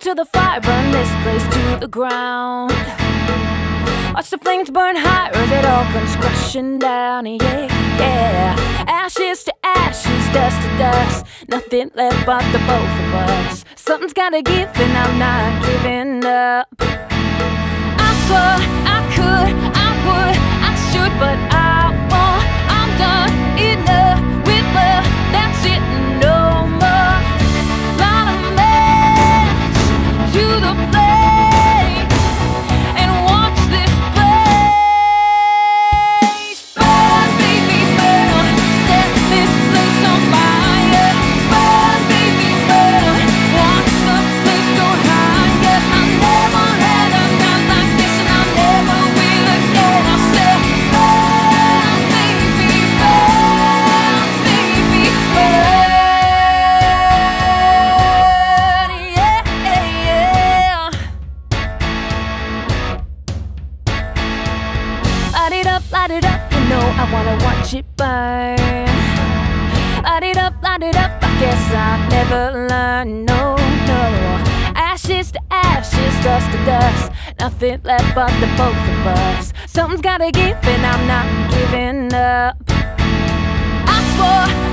Fuel to the fire, burn this place to the ground. Watch the flames burn higher as it all comes crashing down. Yeah, yeah. Ashes to ashes, dust to dust. Nothing left but the both of us. Something's gotta give, and I'm not giving up. I swore I could, I would, I should, but light it up, you know I wanna watch it burn. Light it up, light it up, I guess I'll never learn, no, no. Ashes to ashes, dust to dust, nothing left but the both of us. Something's gotta give, and I'm not giving up. I swore